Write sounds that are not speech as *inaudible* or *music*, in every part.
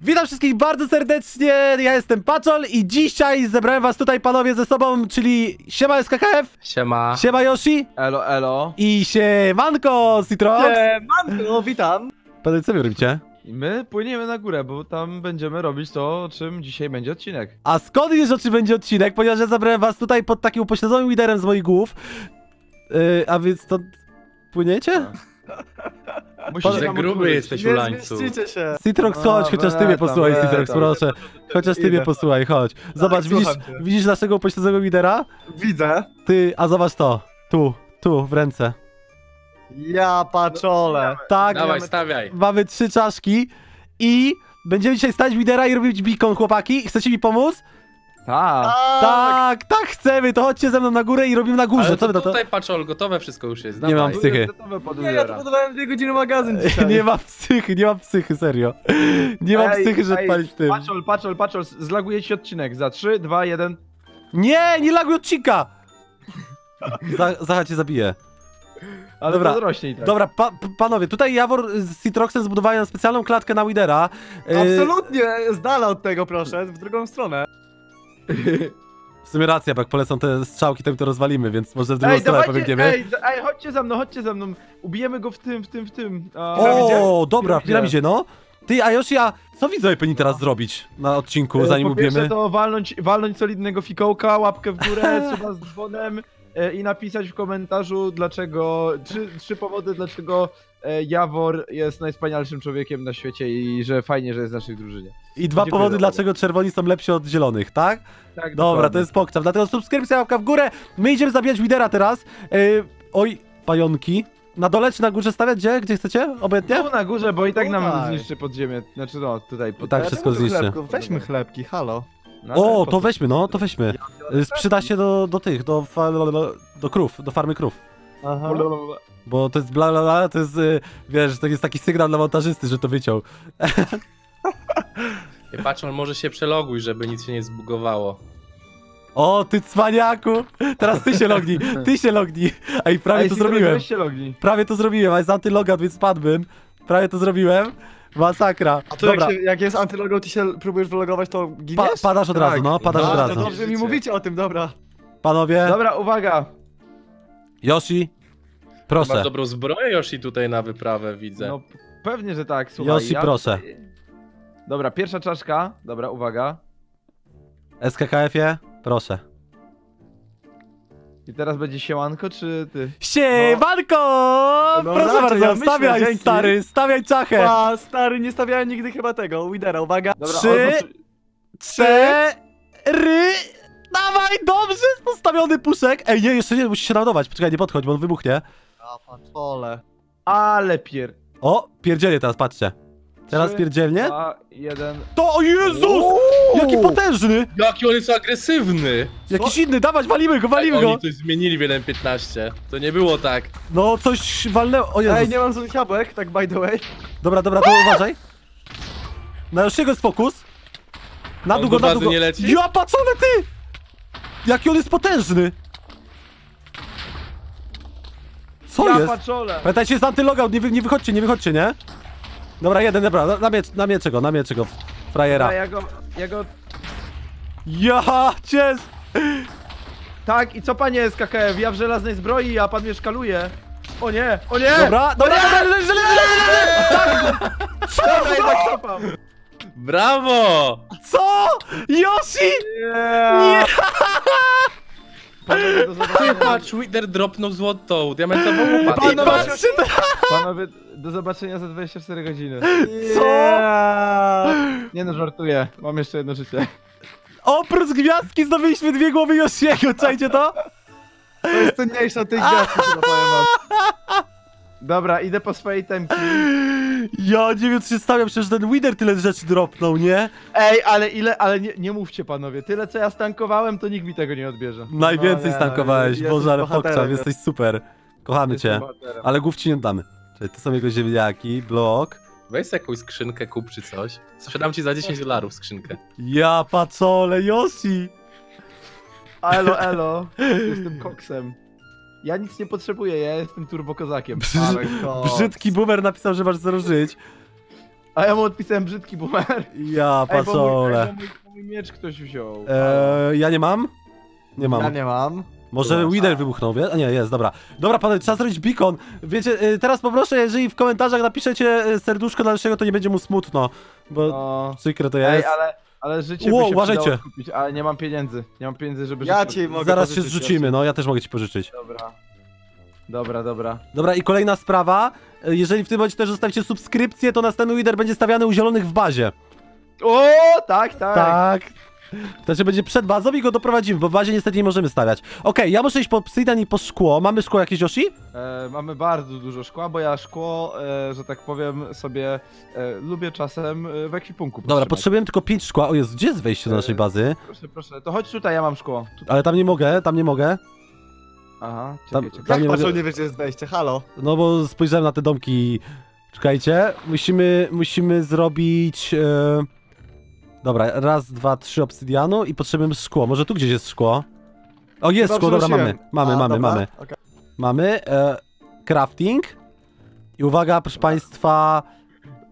Witam wszystkich bardzo serdecznie, ja jestem Paczol i dzisiaj zebrałem was tutaj panowie ze sobą, czyli siema SKKF, Siema. siema Yoshi Elo, elo. i siemanko Citrox. Manko, witam. Panowie, co wy robicie? I my płyniemy na górę, bo tam będziemy robić to, o czym dzisiaj będzie odcinek. A skąd wiesz, o czym będzie odcinek? Ponieważ ja zabrałem was tutaj pod takim upośledzonym liderem z moich głów. Yy, a więc to... Płyniecie? Musisz Za nam gruby jesteś, Nie Ulańcu. się. Citrox, No, chodź, chociaż ty mnie posłuchaj, Citrox, proszę. Chociaż ty mnie Idę. posłuchaj, chodź. Zobacz, widzisz, cię. widzisz naszego upośledzonego lidera? Widzę. Ty, a zobacz to. Tu, tu, w ręce. Ja paczole. Tak, Dawaj, stawiaj. mamy trzy czaszki i będziemy dzisiaj stać lidera i robić beacon, chłopaki. Chcecie mi pomóc? Tak. Tak, tak chcemy, to chodźcie ze mną na górę i robimy na górze. Ale Co to to? tutaj patrzol, gotowe wszystko już jest. Nie Dawaj. mam psychy. Nie, ja to budowałem dwie godziny magazyn *laughs* dzisiaj. Nie mam psychy, nie mam psychy, serio. Nie mam Ej, psychy, że ej, odpalić tym. Patrzol, patrzol, patrzol, zlaguje ci odcinek. Za 3, 2, 1. Nie, nie laguj odcinka! Za, Zacha cię zabije. Ale Dobra. to zrośnie i tak. Dobra, pa, panowie, tutaj Jawor z Citroxem zbudowałem specjalną klatkę na Widera. Absolutnie, z dala od tego proszę, w drugą stronę. W sumie racja, bo jak polecą te strzałki, to to rozwalimy, więc może w drugą Ej, stronę dawajcie, pobiegniemy. ej, ej, chodźcie za mną, chodźcie za mną. Ubijemy go w tym, w tym, w tym. A? O, dobra, w Piramidzie. no. Ty, a Yoshi, a co widzowie powinni teraz zrobić na odcinku, E, zanim po ubijemy? to walnąć, walnąć solidnego fikołka, łapkę w górę, *laughs* suba z dzwonem e, i napisać w komentarzu dlaczego, trzy, trzy powody dlaczego Jawor jest najwspanialszym człowiekiem na świecie i że fajnie, że jest w naszej drużynie. I dwa Dziękuję powody, dlaczego czerwoni są lepsi od zielonych, tak? Tak, Dobra, to dokładnie. jest pokczam. Dlatego subskrypcja, łapka w górę. My idziemy zabijać Widera teraz. Yy, oj, pająki. Na dole czy na górze stawiać? Gdzie? Gdzie chcecie? Obojętnie? Tu na górze, bo i tak nam Tutaj. zniszczy podziemie. Znaczy no, tutaj. Pod... Tak, wszystko zniszczy. chlebków, Weźmy chlebki, halo. No, O, ale to weźmy, no, to weźmy. Yy, Sprzyda się do, do tych, do, fa, do krów, do farmy krów. Aha. Bo to jest bla bla bla, to jest, yy, wiesz, to jest taki sygnał dla montażysty, że to wyciął. *laughs* Nie, Patrzol, może się przeloguj, żeby nic się nie zbugowało. O, ty cwaniaku! Teraz ty się lognij, ty się lognij. A i prawie Ej, to zrobiłem. się lognij. Prawie to zrobiłem, a jest antylogout, więc spadłbym. Prawie to zrobiłem. Masakra. A to Dobra, jak, się, jak jest antylogo, ty się próbujesz wylogować, to pa, giniesz? padasz od Tak. razu, no, padasz A, od to razu. dobrze mi mówicie o tym, dobra. Panowie, Dobra, uwaga. Yoshi, Masz proszę. dobrą zbroję Yoshi tutaj na wyprawę, widzę. No pewnie, że tak, słuchaj. Yoshi, proszę. Dobra, pierwsza czaszka. Dobra, uwaga. SKKF-ie, proszę. I teraz będzie siełanko, czy ty? Siemanko! No, proszę raczej, bardzo, ja myślę, stawiaj dzięki. stary, stawiaj czachę. A, stary, nie stawiałem nigdy chyba tego, Widera, uwaga. Dobra, Trzy. o, no, Cztery. Dawaj, dobrze, postawiony puszek. Ej, nie, jeszcze nie, musisz się naładować. Poczekaj, nie podchodź, bo on wybuchnie. A, paczole. ale pier... O, pierdzielnie teraz, patrzcie. Teraz pierdzielnie. Dwa, jeden. To, o Jezus! Jaki potężny! Jaki on jest agresywny! Jakiś inny, dawać, walimy go, walimy go! Oni coś zmienili w 1.15. To nie było tak. No, coś walnęło, o Jezus. Ej, nie mam złych jabłek, tak by the way. Dobra, dobra, to uważaj. Na Joshiego jest fokus. Na On długo, na długo. nie leci? Ja patrzone ty! Jaki on jest potężny! Co ja jest? patrzole. Pamiętajcie, jest antylogout, nie, wy, nie wychodźcie, nie wychodźcie, nie? Dobra, jeden, dobra, na, na, na mieczego, na mieczego, frajera. A ja go, ja go... Ja, cię! Tak, i co panie SKKF? Ja w żelaznej zbroi, a pan mnie szkaluje. O nie, o nie! Dobra, dobra, dobra, leży, leży, leży, leży! Dobra, jednak cofam. Brawo! Co? Yoshi! Nie! Panowie, do Ty zobaczenia. patrz, Wither dropnął złotą, diamentową łopatę. I Panowie, patrzcie to! Panowie, do zobaczenia za 24 godziny. Co? Nie no, żartuję. Mam jeszcze jedno życie. Oprócz gwiazdki zdobyliśmy dwie głowy Yoshiego, czajcie to? To jest cenniejsze od tej gwiazdki, chyba powiem wam. Dobra, idę po swojej temki. Ja nie wiem, co się stawia, przecież ten Wither tyle rzeczy dropnął, nie? Ej, ale ile, ale nie, nie mówcie panowie, tyle co ja stankowałem, to nikt mi tego nie odbierze. Najwięcej No nie, stankowałeś, jesteś Boże, ale nie? jesteś super. Kochamy cię, ale głów ci nie damy. Czyli to są jego ziemniaki, blok. Weź jakąś skrzynkę, kup czy coś. Sprzedam ci za 10 dolarów skrzynkę. Ja patrzole, Yoshi! Elo, elo, jestem koksem. Ja nic nie potrzebuję, ja jestem turbokozakiem. Ale. Brzydki boomer napisał, że masz zero żyć. A ja mu odpisałem brzydki boomer. Ja Ej, bo mój, ej, bo mój, bo mój miecz ktoś wziął. Eee, ja nie mam? Nie mam. Ja nie mam. Może. Wider wybuchnął, wie? A nie, jest, dobra. Dobra, panowie, trzeba zrobić beacon. Wiecie, y, teraz poproszę, jeżeli w komentarzach napiszecie y, serduszko dla naszego, to nie będzie mu smutno. Bo No. przykre to Ej, jest. ale, ale życie Ło, by się uważajcie. kupić, ale nie mam pieniędzy. Nie mam pieniędzy, żeby Ja życie ci mogę Zaraz się pożyczyć, zrzucimy, no ja też mogę ci pożyczyć. Dobra. Dobra, dobra. Dobra, i kolejna sprawa. Jeżeli w tym momencie też zostawicie subskrypcję, to następny Wider będzie stawiany u zielonych w bazie. O, tak, tak. Tak. Znaczy będzie przed bazą i go doprowadzimy, bo w bazie niestety nie możemy stawiać. Okej, ja muszę iść po obsydian i po szkło. Mamy szkło jakieś, Yoshi? E, mamy bardzo dużo szkła, bo ja szkło, e, że tak powiem, sobie e, lubię czasem e, w ekwipunku Dobra, potrzebujemy tylko 5 szkła. O Jezu, gdzie jest wejście do E, naszej bazy? Proszę, proszę, to chodź tutaj, ja mam szkło. Tu... Ale tam nie mogę, tam nie mogę. Aha, Tam- czekaj, tam Jak nie mogę- nie wiesz, gdzie jest wejście, halo? No bo spojrzałem na te domki. Czekajcie, musimy, musimy zrobić. E... Dobra, raz, dwa, trzy obsydianu i potrzebujemy szkło. Może tu gdzieś jest szkło? O, jest Chyba szkło, dobra, mamy. Mamy, A, mamy, dobra, mamy. okej. Mamy e, crafting. I uwaga, proszę państwa.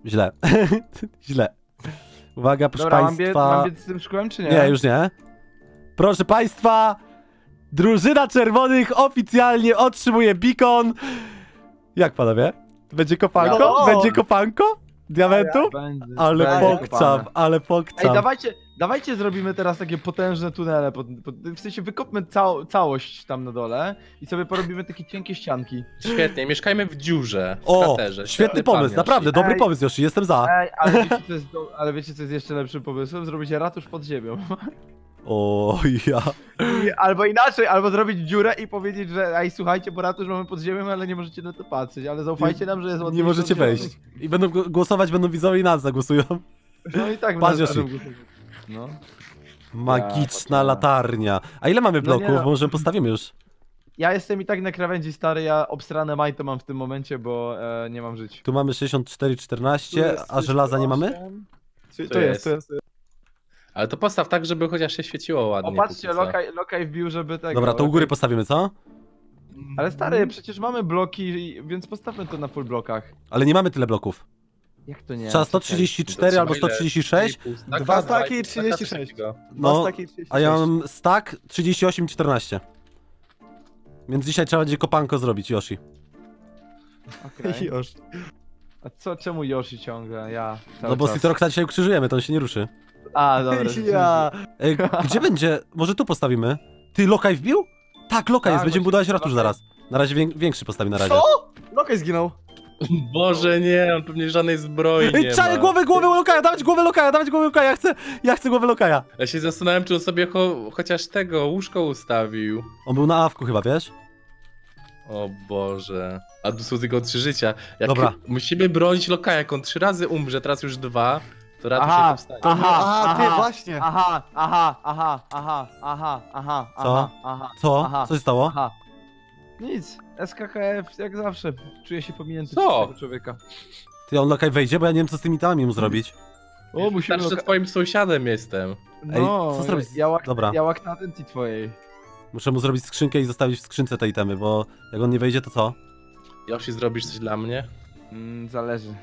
Źle. *laughs* Źle. Uwaga, proszę Dobra, mam biec, państwa. mam biec z tym szkłem, czy nie? Nie, już nie. Proszę państwa, drużyna czerwonych oficjalnie otrzymuje beacon. Jak panowie? Będzie kopanko? No. Będzie kopanko? Diamentu? Będzie, Ale będzie kopane. ale Ej, pokczam. dawajcie, dawajcie zrobimy teraz takie potężne tunele, pod, pod, w sensie wykopmy cał, całość tam na dole i sobie porobimy takie cienkie ścianki. Świetnie, mieszkajmy w dziurze, w O, kraterze. świetny pomysł, naprawdę, Yoshi. dobry Ej. pomysł Yoshi, jestem za. Ej, ale wiecie, co jest, do, ale wiecie co jest jeszcze lepszym pomysłem? Zrobić ratusz pod ziemią. O *laughs* ja. I- Albo inaczej, albo zrobić dziurę i powiedzieć, że ej, słuchajcie, bo ratusz mamy pod ziemią, ale nie możecie na to patrzeć, ale zaufajcie nam, że jest Nie możecie wejść. I będą głosować, będą widzowie i nas zagłosują. No i tak Patrz, nas. No. Magiczna patrzę. latarnia. A ile mamy No bloków? nie no. Może postawimy już. Ja jestem i tak na krawędzi stary, ja obsrane majto mam w tym momencie, bo e, nie mam żyć. Tu mamy 64, Tu 14, jest a żelaza nie mamy? 38. Tu, To tu jest, jest. tu jest. tu jest. Ale to postaw tak, żeby chociaż się świeciło ładnie. O, patrzcie, póki co. lokaj, lokaj wbił, żeby tego... Dobra, to u góry postawimy, co? Ale stary, przecież mamy bloki, więc postawmy to na full blokach. Ale nie mamy tyle bloków. Jak to nie? Trzeba To 134 trzeba albo ile? 136, Dwa Dwa staki i i 36. Go. No, Dwa staki i 36. a ja mam stack 38 i 14. Więc dzisiaj trzeba będzie kopanko zrobić, Yoshi. Okej. *laughs* Już. A co, czemu Yoshi ciągle? Ja No bo. Citroxa dzisiaj ukrzyżujemy, to on się nie ruszy. A, dobra. *laughs* Ja. Ej, gdzie *laughs* będzie? Może tu postawimy? Ty, lokaj wbił? Tak, lokaj Tak, jest, będziemy właśnie budować ratusz lokaj. zaraz. Na razie wię większy postawi na razie. Co? Lokaj zginął. *laughs* Boże, nie, on pewnie żadnej zbroi nie Ej, czaj, ma. głowę, głowę lokaja, dawać głowę lokaja, dawać głowę lokaja, ja chcę, ja chcę głowę lokaja. Ja się zastanawiam, czy on sobie cho chociaż tego łóżko ustawił. On był na awku chyba, wiesz? O Boże. A tu są tylko trzy życia. Jak Dobra. Musimy bronić Lokaja, jak on trzy razy umrze, teraz już dwa, to raczej Aha, się powstanie. aha, A, ty aha. właśnie. Aha, aha, aha, aha, aha, aha, Co? aha, aha, Co? Aha. Co się stało? aha. Nic, SKKF jak zawsze, czuję się pominięty Co? przez tego człowieka. Ty, on lokaj wejdzie, bo ja nie wiem, co z tymi tamami mu zrobić. O, musimy... Że loka- twoim sąsiadem jestem. Ej, No, co zrobić? Ja łak, Dobra. ja łak na atencji twojej. Muszę mu zrobić skrzynkę i zostawić w skrzynce te itemy, bo jak on nie wejdzie, to co? Yoshi, zrobisz coś dla mnie? Mm, zależy.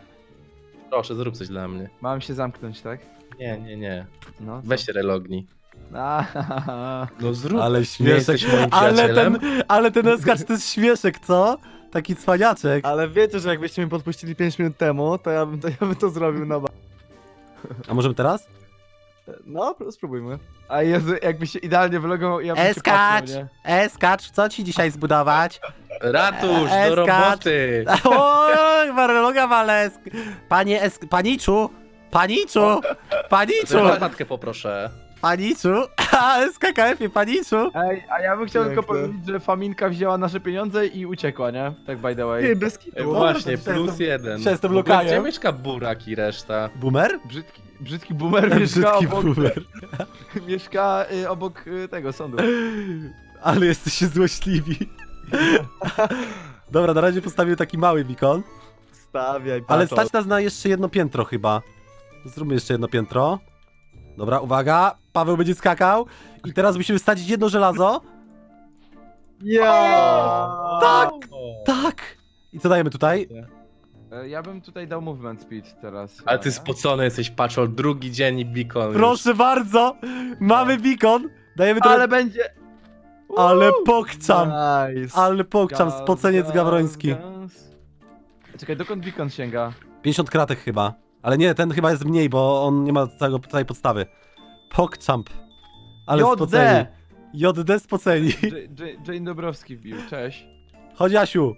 Proszę, zrób coś dla mnie. Mam się zamknąć, tak? Nie, nie, nie. No. Weź się relogni. A. No zrób. Ale śmieszek, jesteś moim ale ten, ale ten eskacz to jest śmieszek, co? Taki cwaniaczek. Ale wiecie, że jakbyście mi podpuścili 5 minut temu, to ja bym to, ja bym to zrobił na ba... A możemy teraz? No, spróbujmy. A Jezu, jakby się idealnie wylogował, ja bym się Eskacz! patrzył? Eskacz, co ci dzisiaj zbudować? Ratusz, do roboty! *laughs* O, Mareloga Walesk! Panie Esk... Paniczu! Paniczu! Paniczu! Chatkę poproszę. Paniczu! A, SKKF-ie, Paniczu! Ej, a ja bym chciał tylko powiedzieć, że Faminka wzięła nasze pieniądze i uciekła, nie? Tak by the way. Ty, bez kitu. Ej, Dobra, właśnie, to plus jeden. W ogóle lokajem. Gdzie mieszka Burak i reszta? Boomer? Brzydki, brzydki boomer mieszka Brzydki obok, boomer. *laughs* mieszka y, obok y, tego sądu. Ale jesteście złośliwi. *laughs* Dobra, na razie postawimy taki mały beacon. Stawiaj, Ale pato. stać nas na jeszcze jedno piętro chyba. Zróbmy jeszcze jedno piętro. Dobra, uwaga. Paweł będzie skakał. I teraz musimy wsadzić jedno żelazo. Ja! Tak! O, Tak! I co dajemy tutaj? E, Ja bym tutaj dał movement speed teraz. Ale ty spocony jesteś, patrzol, drugi dzień i beacon już. Proszę bardzo! Mamy beacon! Dajemy to... Ale będzie... Ale Uuu! pokczam! Nice. Ale pokczam, Gaz, spoceniec gaz, gawroński. gaz. Czekaj, dokąd beacon sięga? 50 kratek chyba. Ale nie, ten chyba jest mniej, bo on nie ma całego, całej podstawy. Pokczamp. Ale JD! spoceni. JD spoceni. J- J- Jane Dobrowski wbił, cześć. Chodź Asiu.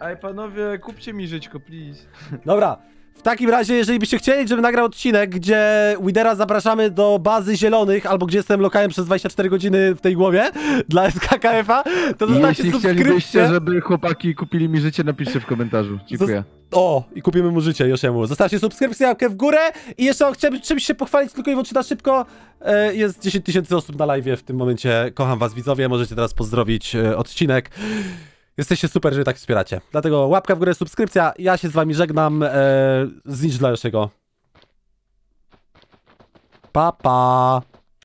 Ej panowie, kupcie mi żyćko, please. Dobra. W takim razie, jeżeli byście chcieli, żebym nagrał odcinek, gdzie Widera zapraszamy do bazy zielonych, albo gdzie jestem lokalem przez 24 godziny w tej głowie *laughs* dla SKKF-a, to zostawcie jeśli subskrypcję. żeby chłopaki kupili mi życie, napiszcie w komentarzu. Dziękuję. O, i kupimy mu życie Josiemu. Zostawcie subskrypcję, łapkę w górę i jeszcze chciałbym czymś się pochwalić tylko i wyłącznie na szybko. E, jest 10 tysięcy osób na live w tym momencie. Kocham was widzowie, możecie teraz pozdrowić e, odcinek. Jesteście super, że tak wspieracie. Dlatego łapka w górę, subskrypcja. Ja się z wami żegnam. E, znicz dla Josiego. Pa, pa.